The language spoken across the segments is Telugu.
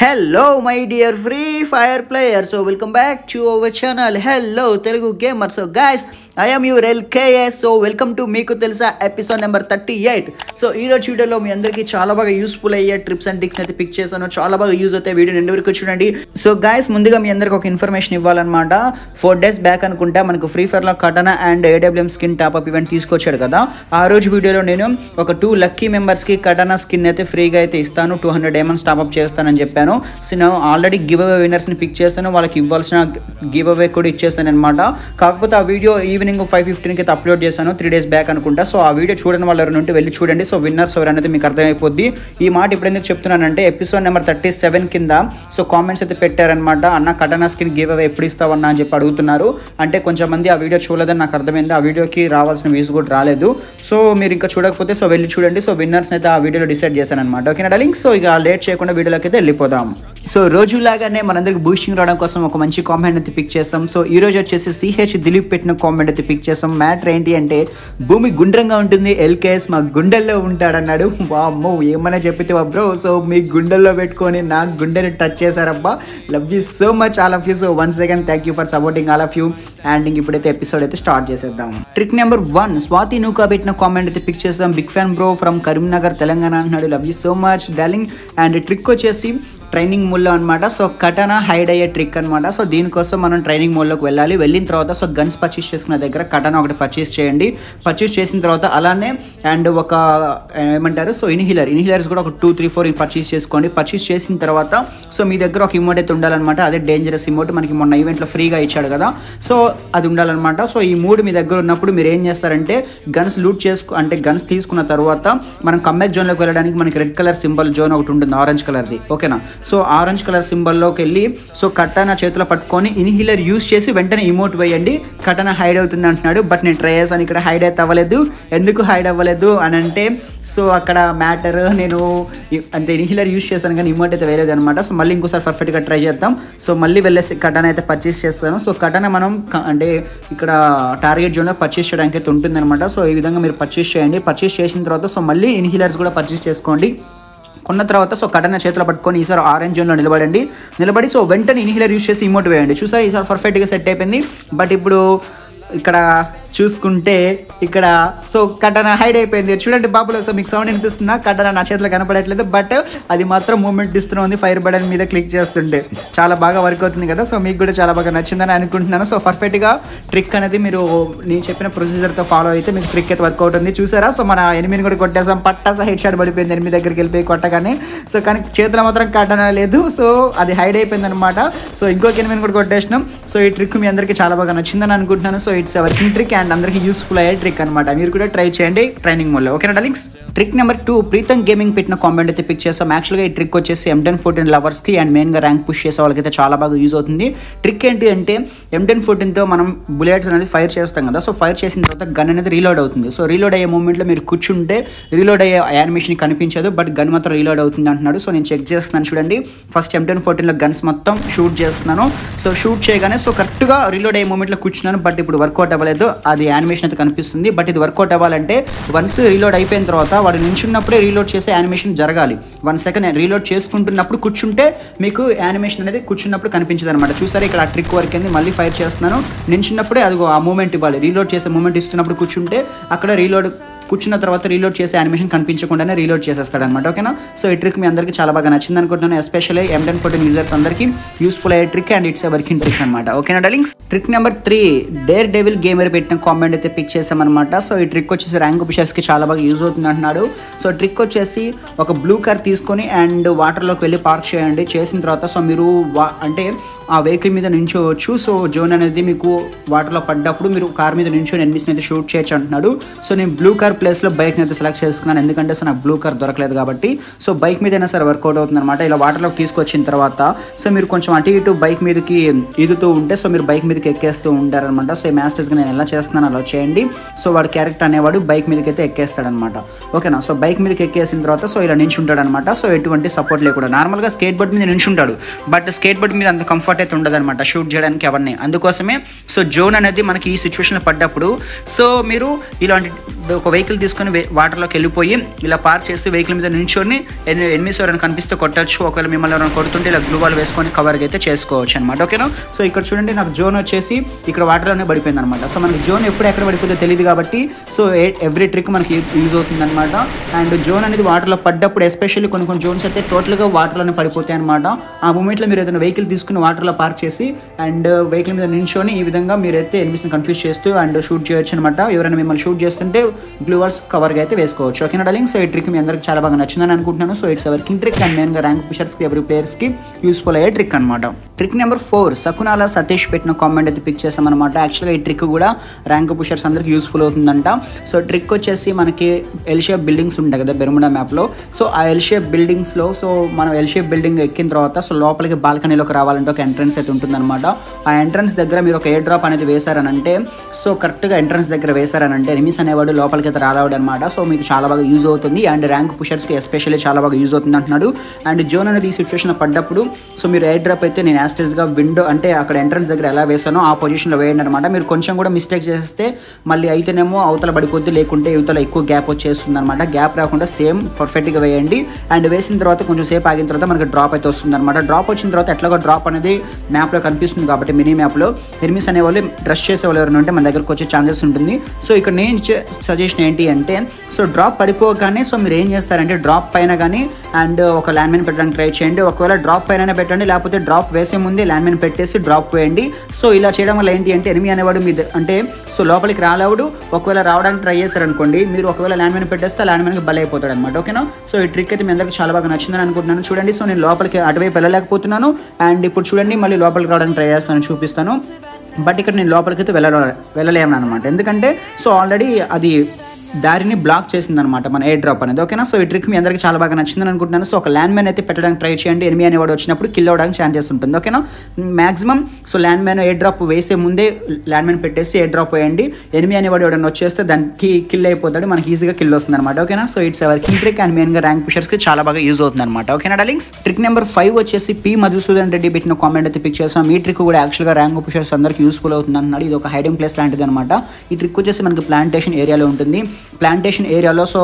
Hello my dear free fire players so welcome back to our channel. Hello Telugu gamer so guys I'm rel KAS so welcome to మీకు తెలుసా episode number thirty eight so ఈ రోజు వీడియోలో మీ అందరికీ చాలా బాగా యూస్ఫుల్ అయ్యే ట్రిప్స్ అండ్ టిక్స్ అయితే పిక్ చేశాను. చాలా బాగా యూజ్ అవుతాయి వీడియో నిండి వరకు చూడండి. సో గాయస్ ముందుగా మీ అందరికి ఒక ఇన్ఫర్మేషన్ ఇవ్వాలన్నమాట. ఫోర్ డేస్ బ్యాక్ అనుకుంటా మనకు free ఫైర్లో katana and AWM skin top up event తీసుకొచ్చాడు కదా. ఆ రోజు వీడియోలో నేను ఒక టూ లక్కీ మెంబర్స్కి కటనా స్కిన్ అయితే ఫ్రీగా అయితే ఇస్తాను. టూ హండ్రెడ్ డైమండ్స్ టాప్అప్ చేస్తానని చెప్పాను. సో నేను ఆల్రెడీ గివ్ అవే విన్నర్స్ని పిక్ చేస్తాను. వాళ్ళకి ఇవ్వాల్సిన గివ్ అవే కూడా ఇచ్చేస్తాను అనమాట కాకపోతే ఆ వీడియో ఈవినింగ్ ఫైవ్ ఫిఫ్టీన్కి అయితే అప్లోడ్ చేశాను. త్రీ డేస్ బ్యాక్ అనుకుంటా. సో ఆ వీడియో చూడని వాళ్ళు నుండి వెళ్ళి చూడండి. సో విన్నర్స్ ఎవరు అనేది మీకు అర్థమైపోద్ది. ఈ మాట ఇప్పుడు ఎందుకు చెప్తున్నానంటే ఎపిసోడ్ నెంబర్ థర్టీ సెవెన్ కింద సో కామెంట్స్ అయితే పెట్టారనమాట అన్న కటనా స్కిన్ గివ్ అవే ఎప్పుడు ఇస్తావన్నా అని చెప్పి అడుగుతున్నారు. అంటే కొంచెం మంది ఆ వీడియో చూడలేదని నాకు అర్థమైంది. ఆ వీడియోకి రావాల్సిన వ్యూస్ కూడా రాలేదు. సో మీరు ఇంకా చూడకపోతే సో వెళ్ళి చూడండి. సో విన్నర్స్ అయితే ఆ వీడియోలో డిసైడ్ చేశాను అనమాట ఓకేనా లింక్ సో ఇక లేట్ చేయకుండా వీడియోలోకి అయితే వెళ్ళిపోదాం. సో రోజులాగానే మనందరికి బూస్టింగ్ రావడం కోసం ఒక మంచి కామెంట్ అయితే పిక్ చేస్తాం. సో ఈ రోజు వచ్చేసి సిహెచ్ దిలీప్ పెట్టిన కామెంట్ అయితే పిక్ చేస్తాం. మ్యాటర్ ఏంటి అంటే భూమి గుండ్రంగా ఉంటుంది. ఎల్కేఎస్ మా గుండెల్లో ఉంటాడన్నాడు. వామ్మో ఏమైనా చెప్పితే బ్రో సో మీ గుండెల్లో పెట్టుకొని నా గుండెని touch చేశారబ్బా. Love you so much all of you so one second thank you for supporting all of you and ఇంక ఇప్పుడైతే ఎపిసోడ్ అయితే స్టార్ట్ చేసేద్దాం. Trick number one Swathi Nooka పెట్టిన కామెంట్ అయితే పిక్ చేస్తాం. Big fan bro from Karimnagar Telangana అంటున్నాడు. Love you so much darling and trick వచ్చేసి ట్రైనింగ్ మూల్లో అనమాట సో కటన హైడ్ అయ్యే ట్రిక్ అనమాట సో దీనికోసం మనం ట్రైనింగ్ మూల్లోకి వెళ్ళాలి. వెళ్ళిన తర్వాత సో గన్స్ పర్చేస్ చేసుకున్న దగ్గర కటన ఒకటి పర్చేస్ చేయండి. పర్చేస్ చేసిన తర్వాత అలానే అండ్ ఒక ఏమంటారు? సో ఇన్హీలర్ ఇన్హీలర్స్ కూడా ఒక టూ త్రీ ఫోర్ పర్చేస్ చేసుకోండి. పర్చేస్ చేసిన తర్వాత సో మీ దగ్గర ఒక ఇమోట్ అయితే ఉండాలన్నమాట. అదే డేంజరస్ ఇమోట్ మనకి మొన్న ఈవెంట్లో ఫ్రీగా ఇచ్చాడు కదా. సో అది ఉండాలన్నమాట. సో ఈ మూడు మీ దగ్గర ఉన్నప్పుడు మీరు ఏం చేస్తారంటే గన్స్ లూట్ చేసుకు అంటే గన్స్ తీసుకున్న తర్వాత మనం కమ్బ్యాక్ జోన్లోకి వెళ్ళడానికి మనకి రెడ్ కలర్ సింబల్ జోన్ ఒకటి ఉంటుంది ఆరెంజ్ కలర్ది ఓకేనా సో ఆరెంజ్ కలర్ సింబల్లోకి వెళ్ళి సో కటానా చేతిలో పట్టుకొని ఇన్హీలర్ యూస్ చేసి వెంటనే ఇమోట్ వేయండి. కటన హైడ్ అవుతుంది అంటున్నాడు బట్ నేను ట్రై చేశాను ఇక్కడ హైడ్ అయితే అవ్వలేదు. ఎందుకు హైడ్ అవ్వలేదు అని అంటే సో అక్కడ మ్యాటర్ నేను అంటే ఇన్హీలర్ యూస్ చేశాను కానీ ఇమోట్ అయితే వేయలేదు అనమాట. సో మళ్ళీ ఇంకోసారి పర్ఫెక్ట్గా ట్రై చేద్దాం. సో మళ్ళీ వెళ్ళేసి కటన అయితే పర్చేస్ చేస్తాను. సో కటన మనం అంటే ఇక్కడ టార్గెట్ జోన్లో పర్చేస్ చేయడానికి అయితే ఉంటుందన్నమాట. సో ఈ విధంగా మీరు పర్చేస్ చేయండి. పర్చేస్ చేసిన తర్వాత సో మళ్ళీ ఇన్హీలర్స్ కూడా పర్చేస్ చేసుకోండి. కొన్న తర్వాత సో కటన చేతిలో పట్టుకొని ఈసారి ఆరెంజ్ జోన్లో నిలబడండి. నిలబడి సో వెంటనే ఇన్హీలర్ యూస్ చేసి ఇమోట్ వేయండి. చూసారు ఈసారి పర్ఫెక్ట్గా సెట్ అయిపోయింది. బట్ ఇప్పుడు ఇక్కడ చూసుకుంటే ఇక్కడ సో కటన హైడ్ అయిపోయింది. చూడండి బాబులో సో మీకు సౌండ్ వినిపిస్తుందా? కటన నా చేతిలో కనపడట్లేదు బట్ అది మాత్రం మూమెంట్ ఇస్తూనే ఉంది ఫైర్ బటన్ మీద క్లిక్ చేస్తుంటే. చాలా బాగా వర్క్ అవుతుంది కదా సో మీకు కూడా చాలా బాగా నచ్చిందని అనుకుంటున్నాను. సో పర్ఫెక్ట్గా ట్రిక్ అనేది మీరు నేను చెప్పిన ప్రొసీజర్తో ఫాలో అయితే మీకు ట్రిక్ అయితే వర్క్ అవుతుంది. చూసారా? సో మన ఎనిమిది కూడా కొట్టేసాం పట్టాస హెడ్ షాట్ పడిపోయింది ఎనిమిది దగ్గరికి వెళ్ళిపోయి కొట్టగానే. సో కానీ చేతిలో మాత్రం కటన లేదు సో అది హైడ్ అయిపోయింది అనమాట సో ఇంకొక ఎనిమిది కూడా కొట్టేసినాం. సో ఈ ట్రిక్ మీ అందరికీ చాలా బాగా నచ్చిందని అనుకుంటున్నాను. So it's working trick and అందరికీ యూస్ఫుల్ అయ్యే ట్రిక్ అనమాట మీరు కూడా ట్రై చేయండి. ట్రైనింగ్ మోడ్లో ఓకేనా darlings trick number two Preetham gaming పెట్టిన కామెంట్ అయితే పిక్ చేస్తాం యాక్చువల్గా ఈ ట్రిక్ వచ్చేసి ఎంటెన్ ఫోర్టీన్ లవర్స్కి అండ్ మెయిన్గా ర్యాంక్ పుష్ చేసే వాళ్ళకైతే చాలా బాగా యూజ్ అవుతుంది. ట్రిక్ ఏంటి అంటే ఎంటెన్ ఫోర్టీన్తో మనం బుల్లెట్స్ అనేది ఫైర్ చేస్తాం కదా సో ఫైర్ చేసిన తర్వాత గన్ అనేది రీలోడ్ అవుతుంది. సో రీలోడ్ అయ్యే మూమెంట్లో మీరు కూర్చుంటే రీలోడ్ అయ్యే యానిమేషన్ కనిపించదు బట్ గన్ మాత్రం రీలోడ్ అవుతుంది అంటున్నాడు. సో నేను చెక్ చేస్తున్నాను చూడండి. ఫస్ట్ ఎంటెన్ ఫోర్టీన్లో గన్స్ మొత్తం షూట్ చేస్తున్నాను. సో షూట్ చేయగానే సో కరెక్ట్గా రీలోడ్ అయ్యే మూమెంట్లో కూర్చున్నాను బట్ ఇప్పుడు వర్కౌట్ అవ్వలేదు. అది యానిమేషన్ అయితే కనిపిస్తుంది బట్ ఇది వర్కౌట్ అవ్వాలంటే వన్స్ రీలోడ్ అయిపోయిన తర్వాత వాడు నించున్నప్పుడే రీలోడ్ చేసే యానిమేషన్ జరగాలి. వన్ సెకండ్ రీలోడ్ చేసుకుంటున్నప్పుడు కూర్చుంటే మీకు యానిమేషన్ అనేది కూర్చున్నప్పుడు కనిపించదు అనమాట చూసారా ఇక్కడ ఆ ట్రిక్ వర్క్ అనేది మళ్ళీ ఫైర్ చేస్తున్నాను. నించున్నప్పుడే అది ఆ మూమెంట్ ఇవ్వాలి. రీలోడ్ చేసే మూమెంట్ ఇస్తున్నప్పుడు కూర్చుంటే అక్కడ రీలోడ్ కూర్చున్న తర్వాత రీలోడ్ చేసే యానిమేషన్ కనిపించకుండానే రీలోడ్ చేసేస్తాడు అనమాట ఓకేనా సో ఈ ట్రిక్ మీ అందరికీ చాలా బాగా నచ్చింది అనుకుంటున్నాను especially M ten fourteen users అందరికీ యూస్ఫుల్ అయ్యే trick and it's working trick అనమాట ఓకేనా darlings trick number three daredevil gamer పెట్టిన కామెంట్ అయితే పిక్ చేసామన్నమాట సో ఈ ట్రిక్ వచ్చేసి ర్యాంక్కి చాలా బాగా యూజ్ అవుతుంది అంటున్నాడు. సో ట్రిక్ వచ్చేసి ఒక బ్లూ కార్ తీసుకొని అండ్ వాటర్లోకి వెళ్ళి పార్క్ చేయండి. చేసిన తర్వాత సో మీరు వా- అంటే ఆ వెహికల్ మీద నించోవచ్చు. సో జోన్ అనేది మీకు వాటర్లో పడ్డప్పుడు మీరు కార్ మీద నించొని ఎనిమిస్ అయితే షూట్ చేయొచ్చు అంటున్నాడు. సో నేను బ్లూ కార్ ప్లేస్లో బైక్ని అయితే సెలెక్ట్ చేసుకున్నాను. ఎందుకంటే సో నాకు బ్లూ కార్ దొరకలేదు కాబట్టి. సో బైక్ మీద అయినా సరే వర్కౌట్ అవుతుంది అనమాట ఇలా వాటర్లోకి తీసుకొచ్చిన తర్వాత సో మీరు కొంచెం అటు ఇటు బైక్ మీదకి ఈదుతూ ఉంటే సో మీరు బైక్ మీద మీదకి ఎక్కేస్తూ ఉంటారనమాట సో ఈ మ్యాస్టర్స్గా నేను ఎలా చేస్తున్నాను అలా చేయండి. సో వాడు క్యారెక్టర్ అనేవాడు బైక్ మీదకి అయితే ఎక్కేస్తాడనమాట ఓకేనా? సో బైక్ మీదకి ఎక్కేసిన తర్వాత సో ఇలా నించుంటాడు సో ఎటువంటి సపోర్ట్ లేకుండా. నార్మల్గా స్కేట్ బోర్డ్ మీద నించుంటాడు. బట్ స్కేట్ బోర్డ్ మీద అంత కంఫర్ట్ అయితే ఉండదనమాట షూట్ చేయడానికి అవన్నీ అందుకోసమే సో జోన్ అనేది మనకి ఈ సిచ్యువేషన్లో పడ్డప్పుడు సో మీరు ఇలాంటి ఒక వెహికల్ తీసుకొని వాటర్లోకి వెళ్ళిపోయి ఇలా పార్క్ చేసి వెహికల్ మీద నించొని ఎనిమిది ఎనిమిస్ ఎవరైనా కనిపిస్తే కొట్టచ్చు. ఒకవేళ మిమ్మల్ని ఎవరైనా కొడుతుంటే ఇలా గ్లూ వాల్ వేసుకొని కవర్గా అయితే చేసుకోవచ్చు అనమాట ఓకేనా? సో ఇక్కడ చూడండి నాకు జోన్ వచ్చి వచ్చేసి ఇక్కడ వాటర్లోనే పడిపోయింది అనమాట సో మనకి జోన్ ఎప్పుడు ఎక్కడ పడిపోతే తెలియదు కాబట్టి సో ఎవ్రీ ట్రిక్ మనకి యూజ్ అవుతుంది అనమాట అండ్ జోన్ అనేది వాటర్లో పడ్డప్పుడు ఎస్పెషల్లీ కొన్ని కొన్ని జోన్స్ అయితే టోటల్గా వాటర్లోనే పడిపోతాయి అనమాట ఆ మూమెంట్లో మీరు ఏదైనా వెహికల్ తీసుకుని వాటర్లో పార్క్ చేసి అండ్ వెహికల్ మీద నించొని ఈ విధంగా మీరైతే ఎనిమిస్ని కన్ఫ్యూజ్ చేస్తూ అండ్ షూట్ చేయొచ్చు అనమాట ఎవరైనా మిమ్మల్ని షూట్ చేస్తుంటే బ్లూ వాల్స్ కవర్గా అయితే వేసుకోవచ్చు. ఓకేనా డార్లింగ్ సో ఈ ట్రిక్ మీ అందరికి చాలా బాగా నచ్చిందని అనుకుంటున్నాను. సో ఇట్స్ ఎవరికి ట్రిక్ అండ్ మెయిన్గా ర్యాంక్ పుషర్స్కి ఎవరి ప్లేయర్స్కి యూస్ఫుల్ అయ్యే ట్రిక్ అనమాట trick number four Sakunala Satish పెట్టిన కామెంట్ అయితే పిక్ చేసామన్నమాట యాక్చువల్గా ఈ ట్రిక్ కూడా ర్యాంక్ పుషర్స్ అందరికి యూస్ఫుల్ అవుతుందంట. సో ట్రిక్ వచ్చేసి మనకి ఎల్ షేప్ బిల్డింగ్స్ ఉంటాయి కదా బెర్ముడా మ్యాప్లో సో ఆ ఎల్ షేప్ బిల్డింగ్స్లో సో మనం ఎల్ షేప్ బిల్డింగ్ ఎక్కిన తర్వాత సో లోపలికి బాల్కనీలోకి రావాలంటే ఒక ఎంట్రన్స్ అయితే ఉంటుందన్నమాట. ఆ ఎంట్రన్స్ దగ్గర మీరు ఒక ఎయిర్ డ్రాప్ అనేది వేశారనంటే సో కరెక్ట్గా ఎంట్రన్స్ దగ్గర వేశారనంటే ఎనిమిస్ అనేవాడు లోపలికి అయితే రాలేవాడు అనమాట సో మీకు చాలా బాగా యూజ్ అవుతుంది అండ్ ర్యాంక్ పుషర్స్కి ఎస్పెషల్లీ చాలా బాగా యూజ్ అవుతుంది అంటున్నాడు. అండ్ జోన్ అనేది ఈ సిచ్యువేషన్ పడ్డప్పుడు సో మీరు ఎయిర్ డ్రాప్ అయితే నేను యాస్టేజ్గా విండో అంటే అక్కడ ఎంట్రన్స్ దగ్గర ఎలా వేసానో ఆ పొజిషన్లో వేయండి అనమాట మీరు కొంచెం కూడా మిస్టేక్ చేస్తే మళ్ళీ అయితేనేమో అవతల పడిపోద్ది లేకుంటే యువతల ఎక్కువ గ్యాప్ వచ్చేస్తుంది అనమాట గ్యాప్ రాకుండా సేమ్ పర్ఫెక్ట్గా వేయండి. అండ్ వేసిన తర్వాత కొంచెం సేపు ఆగిన తర్వాత మనకి డ్రాప్ అయితే వస్తుంది అనమాట డ్రాప్ వచ్చిన తర్వాత ఎట్లాగో డ్రాప్ అనేది మ్యాప్లో కనిపిస్తుంది కాబట్టి మినీ మ్యాప్లో ఎనిమిస్ అనే వాళ్ళు డ్రెస్ చేసే వాళ్ళు ఎవరైనా ఉంటే మన దగ్గరకు వచ్చే ఛాన్సెస్ ఉంటుంది. సో ఇక్కడ నేను సజెషన్ ఏంటి అంటే సో డ్రాప్ పడిపోగానే సో మీరు ఏం చేస్తారంటే డ్రాప్ పైన కానీ అండ్ ఒక ల్యాండ్ మైన్ పెట్టడానికి ట్రై చేయండి. ఒకవేళ డ్రాప్ పైన పెట్టండి లేకపోతే డ్రాప్ వేసే ముందే ల్యాండ్ మైన్ పెట్టేసి డ్రాప్ వేయండి. సో ఇలా చేయడం వల్ల ఏంటి అంటే ఎనిమి అనేవాడు మీ అంటే సో లోపలికి రాలేవాడు. ఒకవేళ రావడానికి ట్రై చేశారనుకోండి మీరు ఒకవేళ ల్యాండ్ మ్యాన్ పెట్టేస్తే ల్యాండ్ మైన్కి బలైపోతాడు అనమాట ఓకేనా సో ఈ ట్రిక్ అయితే మీ అందరికి చాలా బాగా నచ్చిందని అనుకుంటున్నాను. చూడండి సో నేను లోపలికి అటువైపు వెళ్ళలేకపోతున్నాను. అండ్ ఇప్పుడు చూడండి మళ్ళీ లోపలికి రావడానికి ట్రై చేస్తాను చూపిస్తాను. బట్ ఇక్కడ నేను లోపలికి అయితే వెళ్ళ వెళ్ళలేను అనమాట ఎందుకంటే సో ఆల్రెడీ అది దారిని బ్లాక్ చేసింది అనమాట మన ఎయిర్ డ్రాప్ అనేది. ఓకేనా? సో ఈ ట్రిక్ మీ అందరికీ చాలా బాగా నచ్చిందని అనుకుంటున్నాను. సో ఒక ల్యాండ్ మ్యాన్ అయితే పెట్టడానికి ట్రై చేయండి. ఎనిమి అనేవాడు వచ్చినప్పుడు కిల్ అవ్వడానికి ఛాన్సెస్ ఉంటుంది ఓకేనా? Maximum so land mine air drop వేసే ముందే ల్యాండ్ మ్యాన్ పెట్టేసి ఎయిర్ డ్రాప్ వేయండి. ఎనిమి అనేవాడు ఎవడన్నా వచ్చేస్తే దానికి కిల్ అయిపోతాడు. మనకి ఈజీగా కిల్ వస్తుంది అనమాట ఓకేనా? So it's working trick and మెయిన్గా ర్యాంక్ పుషర్స్కి చాలా బాగా యూజ్ అవుతుంది అనమాట ఓకేనా డార్లింగ్స్? ట్రిక్ నెంబర్ ఫైవ్ వచ్చేసి పి మధుసూదన్ రెడ్డి పెట్టిన కామెంట్ అయితే పిక్ చేసాం ఈ ట్రిక్ కూడా యాక్చువల్గా ర్యాంక్ పుషర్స్ అందరికి యూస్ఫుల్ అవుతుంది అన్నాడు ఇది ఒక హైడింగ్ ప్లేస్ లాంటిది అనమాట ఈ ట్రిక్ వచ్చేసి మనకి ప్లాంటేషన్ ఏరియాలో ఉంటుంది. ప్లాంటేషన్ ఏరియాలో సో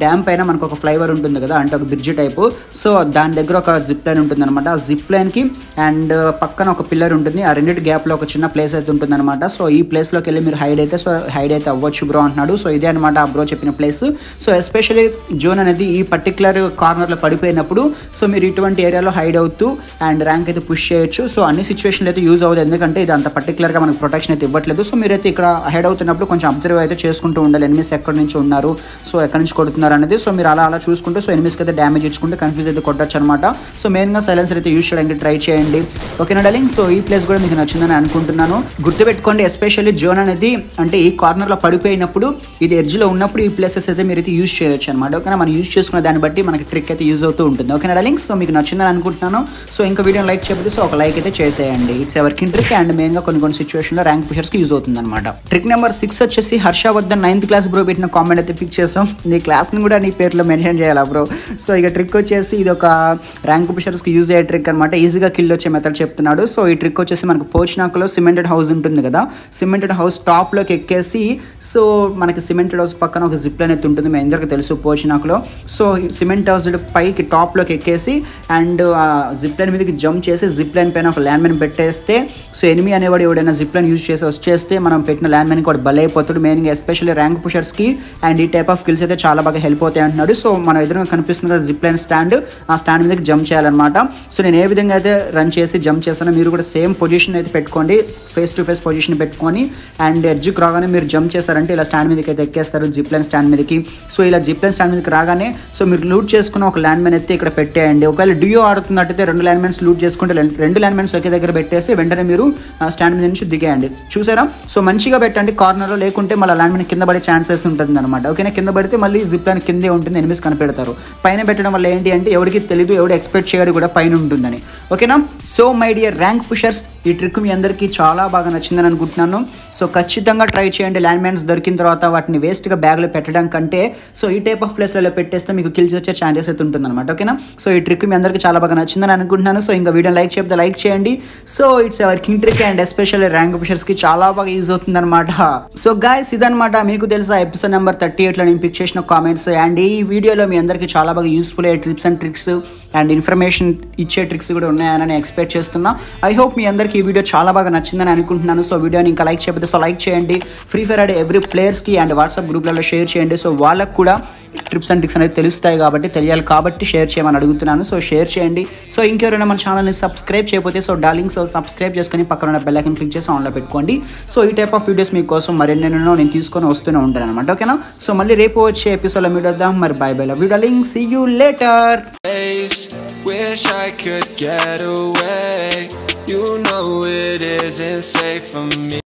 డ్యామ్ పైన మనకు ఒక ఫ్లైవర్ ఉంటుంది కదా అంటే ఒక బ్రిడ్జ్ టైపు. సో దాని దగ్గర ఒక జిప్ లైన్ ఉంటుంది అనమాట ఆ జిప్ లైన్కి అండ్ పక్కన ఒక పిల్లర్ ఉంటుంది. ఆ రెండింటి గ్యాప్లో ఒక చిన్న ప్లేస్ అయితే ఉంటుంది అనమాట సో ఈ ప్లేస్లోకి వెళ్ళి మీరు హైడ్ అయితే సో హైడ్ అయితే అవ్వచ్చు బ్రో అంటున్నాడు. సో ఇదే అనమాట ఆ బ్రో చెప్పిన ప్లేస్. సో ఎస్పెషల్లీ జోన్ అనేది ఈ పర్టికులర్ కార్నర్లో పడిపోయినప్పుడు సో మీరు ఇటువంటి ఏరియాలో హైడ్ అవుతూ అండ్ ర్యాంక్ అయితే పుష్ చేయొచ్చు. సో అన్ని సిచ్యువేషన్లు అయితే యూజ్ అవ్వదు. ఎందుకంటే ఇది అంత పర్టికులర్గా మనకు ప్రొటెక్షన్ అయితే ఇవ్వట్లేదు. సో మీరైతే ఇక్కడ హైడ్ అవుతున్నప్పుడు కొంచెం అబ్జర్వ్ అయితే చేసుకుంటూ ఉండాలి. ఎనిమిస్ ఎక్కడి నుంచి ఉన్నారు సో ఎక్కడి నుంచి కొడుతున్నారు అనేది సో మీరు అలా అలా చూసుకుంటూ సో ఎనిమిస్కి అయితే డ్యామేజ్ ఇచ్చుకుంటే కన్ఫ్యూజ్ అయితే కొట్టచ్చు అనమాట సో మెయిన్గా సైలెన్సర్ అయితే యూజ్ చేయడానికి ట్రై చేయండి. ఓకేనా డలింగ్ సో ఈ ప్లేస్ కూడా మీకు నచ్చిందని అనుకుంటున్నాను. గుర్తుపెట్టుకోండి ఎస్పెషల్లీ జోన్ అనేది అంటే ఈ కార్నర్లో పడిపోయినప్పుడు ఇది ఎడ్జ్లో ఉన్నప్పుడు ఈ ప్లేసెస్ అయితే మీరు అయితే యూజ్ చేయొచ్చు అనమాట ఓకేనా మనం యూజ్ చేసుకున్న దాన్ని బట్టి మనకి ట్రిక్ అయితే యూజ్ అవుతూ ఉంటుంది. ఓకేనా డలింగ్ సో మీకు నచ్చిందని అనుకుంటున్నాను. సో ఇంకా వీడియో లైక్ చేయకపోతే సో ఒక లైక్ అయితే చేసేయండి. ఇట్స్ ఎవరికి ట్రిక్ అండ్ మెయిన్గా కొన్ని కొన్ని సిచ్యువేషన్లో ర్యాంక్ పుషర్స్కి యూజ్ అవుతుంది అనమాట ట్రిక్ నెంబర్ సిక్స్ వచ్చేసి హర్ష వద్ద నైన్త్ క్లాస్ బ్రో పెట్టిన కామెంట్ అయితే పిక్ చేస్తాం నీ క్లాస్ని కూడా నీ పేరులో మెన్షన్ చేయాలా బ్రో సో ఇక ట్రిక్ వచ్చేసి ఇది ఒక ర్యాంక్ పుషర్స్కి యూజ్ అయ్యే ట్రిక్ అనమాట ఈజీగా కిల్ వచ్చే మెథడ్ చెప్తున్నాడు. సో ఈ ట్రిక్ వచ్చేసి మనకు పోచినాకులో సిమెంటెడ్ హౌస్ ఉంటుంది కదా. సిమెంటెడ్ హౌస్ టాప్లోకి ఎక్కేసి సో మనకి సిమెంటెడ్ హౌస్ పక్కన ఒక జిప్ లైన్ అయితే ఉంటుంది. మీ అందరికీ తెలుసు పోచినాకులో సో సిమెంట్ హౌస్ పైకి టాప్లోకి ఎక్కేసి అండ్ ఆ జిప్ లైన్ మీదకి జంప్ చేసి జిప్ లైన్ పైన ఒక ల్యాండ్ మ్యాన్ పెట్టేస్తే సో ఎనిమి అనేవాడు ఎవడైనా జిప్ లైన్ యూజ్ చేసి వచ్చేస్తే మనం పెట్టిన ల్యాండ్ మ్యాన్కి వాడు బలైపోతాడు. మెయిన్గా ఎస్పెషల్లీ ర్యాంక్ పుషర్స్కి అండ్ ఈ టైప్ ఆఫ్ స్కిల్స్ అయితే చాలా బాగా హెల్ప్ అవుతాయి అంటున్నాడు సో మన ఎదురుగా కనిపిస్తున్న జిప్ లైన్ స్టాండ్ ఆ స్టాండ్ మీదకి జంప్ చేయాలన్నమాట. సో నేను ఏ విధంగా అయితే రన్ చేసి జంప్ చేస్తానో మీరు కూడా సేమ్ పొజిషన్ అయితే పెట్టుకోండి. ఫేస్ టు ఫేస్ పొజిషన్ పెట్టుకొని అండ్ ఎడ్జ్కి రాగానే మీరు జంప్ చేస్తారంటే ఇలా స్టాండ్ మీదకి అయితే ఎక్కేస్తారు జిప్ లైన్ స్టాండ్ మీదకి. సో ఇలా జిప్ లైన్ స్టాండ్ మీదకి రాగానే సో మీరు లూట్ చేసుకున్న ఒక ల్యాండ్ మ్యాన్ అయితే ఇక్కడ పెట్టేయండి. ఒకవేళ డియో ఆడుతున్నట్టయితే రెండు ల్యాండ్ మ్యాన్స్ లూట్ చేసుకుంటే రెండు- ల్యాండ్ మ్యాన్స్ ఒకే దగ్గర పెట్టేసి వెంటనే మీరు స్టాండ్ మీద నుంచి దిగేయండి. చూసారా? సో మంచిగా పెట్టండి కార్నర్లో లేకుంటే మళ్ళీ ల్యాండ్ మ్యాన్ కింద పడే ఛాన్సెస్ ఉంటుంది అనమాట ఓకేనా? కింద పడితే మళ్ళీ జిప్ లైన్ కిందే ఉంటుంది ఎనిమిస్ కనిపెడతారు. పైన పెట్టడం వల్ల ఏంటి అంటే ఎవరికి తెలియదు ఎవడు ఎక్స్పెక్ట్ చేయడు కూడా పైన ఉంటుందని. ఓకేనా? So my dear rank pushers ఈ ట్రిక్ మీ అందరికీ చాలా బాగా నచ్చిందని అనుకుంటున్నాను. సో ఖచ్చితంగా ట్రై చేయండి. ల్యాండ్ మైన్స్ దొరికిన తర్వాత వాటిని వేస్ట్గా బ్యాగ్లో పెట్టడం కంటే సో ఈ టైప్ ఆఫ్ ప్లేస్లలో పెట్టేస్తే మీకు కిల్స్ వచ్చే ఛాన్సెస్ అయితే ఉంటుందన్నమాట. ఓకేనా సో ఈ ట్రిక్ మీ అందరికీ చాలా బాగా నచ్చిందని అనుకుంటున్నాను. సో ఇంకా వీడియో లైక్ చెప్తే లైక్ చేయండి. So it's working trick and especially ర్యాంక్కి చాలా బాగా యూజ్ అవుతుందన్నమాట. సో గాయస్ ఇదనమాట మీకు తెలుసా ఎపిసోడ్ నెంబర్ థర్టీ ఎయిట్లో నేను పిక్ చేసిన కామెంట్స్ అండ్ ఈ వీడియోలో మీ అందరికీ చాలా బాగా యూస్ఫుల్ అయ్యే trips and tricks and information ఇచ్చే ట్రిక్స్ కూడా ఉన్నాయని ఎక్స్పెక్ట్ చేస్తున్నా. ఐ హోప్ మీ అందరికీ ఈ వీడియో చాలా బాగా నచ్చిందని అనుకుంటున్నాను. సో వీడియోని ఇంకా లైక్ చేయకపోతే సో లైక్ చేయండి. ఫ్రీ ఫైర్ ఆడే ఎవ్రీ ప్లేయర్స్కి అండ్ వాట్సాప్ గ్రూప్లలో షేర్ చేయండి. సో వాళ్ళకు కూడా ట్రిప్స్ అండ్ ట్రిక్స్ అనేది తెలుస్తాయి కాబట్టి తెలియాలి కాబట్టి షేర్ చేయమని అడుగుతున్నాను. సో షేర్ చేయండి. సో ఇంకెవరైనా మన ఛానల్ని సబ్స్క్రైబ్ చేయకపోతే సో డార్లింగ్ సో సబ్స్క్రైబ్ చేసుకొని పక్కన ఉన్న బెల్ క్లిక్ చేసి ఆన్లో పెట్టుకోండి. సో ఈ టైప్ ఆఫ్ వీడియోస్ మీకోసం మరెన్నెన్నో నేను తీసుకొని వస్తూనే ఉంటాను అనమాట ఓకేనా సో మళ్ళీ రేపు వచ్చే ఎపిసోడ్లో మీట్ వద్దాం మరి bye bye love you darling see you later. Wish I could get away. You know it isn't safe for me.